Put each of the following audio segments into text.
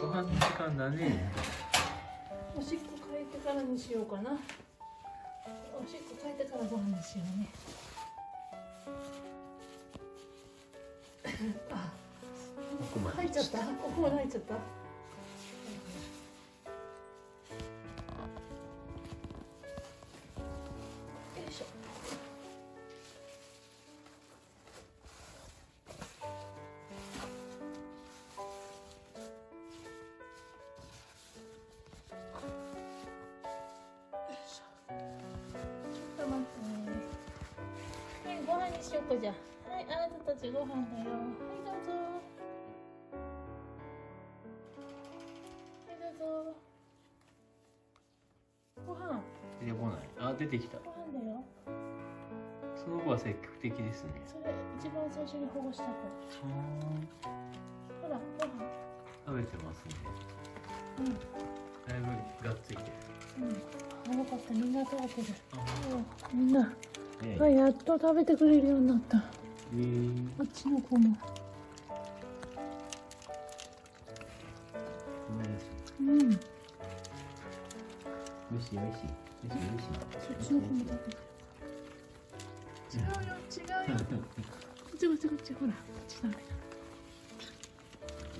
ご飯の時間だね。おしっこかいてからにしようかな。おしっこかいてからご飯にしようね。あ奥まで。入っちゃった。奥まで入っちゃったご飯にしようかじゃあ。はいあなたたちご飯。だよはいどうぞ。はいどうぞご飯出てこない。あ出てきた。ご飯だよ。その子は積極的ですね。それ一番最初に保護した子。ほらご飯。食べてますね。うん。だいぶがっついてる。うん。よかったみんな食べてる。あうん。みんなねあやっと食べてくれるようになった。えー、あっちの子も。うん。おいしいおいしいおいしい。おいしそっちの子も食べて。る違うよ違うよ。こっちこっちこっちほらこっち食べたい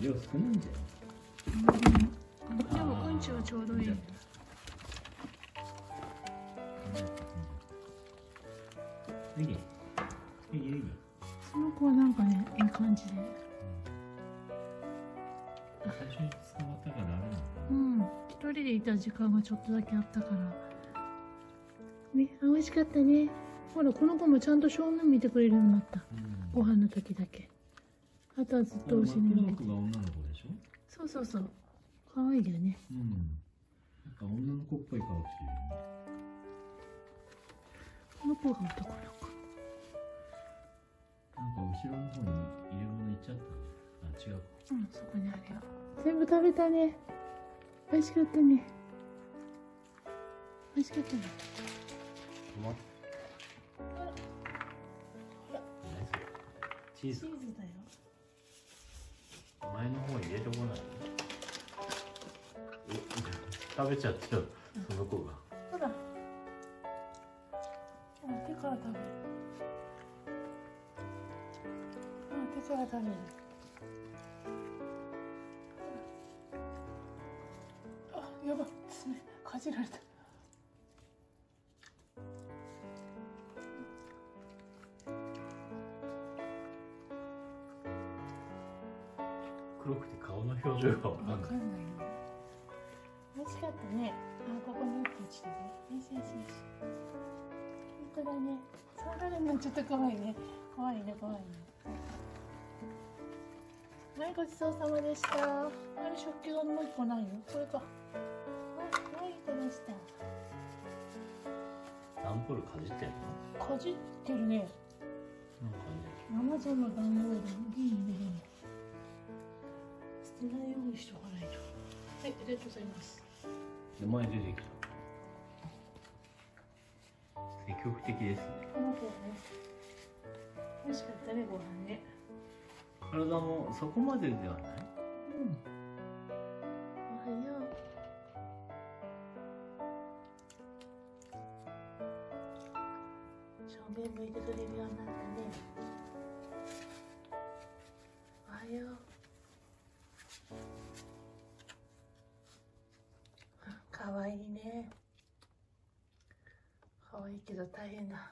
量少ないん。じでもうんちはちょうどいいその子はなんかねいい感じで。最初に捕まったからあるの？かうん。一人でいた時間がちょっとだけあったから。ねあ美味しかったね。ほらこの子もちゃんと正面見てくれるようになった。なご飯の時だけ。あとはずっとお尻見ててが女の子でしょ？そうそうそう。可愛いよね。うん。なんか女の子っぽい顔してるよねこの子が男の子なんか後ろの方に入れ物いっちゃったねあ違うか。うんそこにあるよ。全部食べたね。美味しかったね。美味しかったね。止まチーズ。チーズだよ。前の方に入れてこないえ食べちゃったよ。その子が手から食べるあ手から食べるあやばい。爪かじられた。黒くて顔の表情がわかんない。美味しかったね。あここにあったちでねよしよしよし当だね。触られるのちょっと怖いね。怖いね怖いね。はいごちそうさまでした。あれ食器がもう一個ないよこれか。はいもう一個でした。ダンボールかじってんの？かじってるね。なんかね。アマゾンの段ボールいいね捨てないようにしておかないと。はいありがとうございます。で前出てきた積極的ですね美味しかったねご飯ね。体もそこまでではない？うん。おはよう。正面向いてくれるようになったね。おはようけど大変だ。